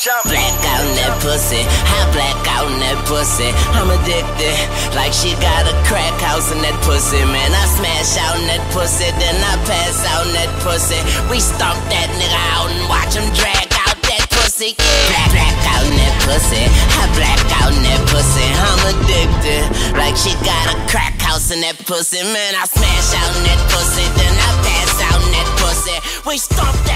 jump. Black out in that pussy, I black out in that pussy. I'm addicted, like she got a crack house in that pussy. Man, I smash out in that pussy, then I pass out in that pussy. We stomp that nigga out and watch him drag out that pussy. Black, black out in that pussy, I black out in that pussy. I'm addicted, like she got a crack house in that pussy. Man, I smash out in that pussy, then I pass out in that pussy. We stomp that.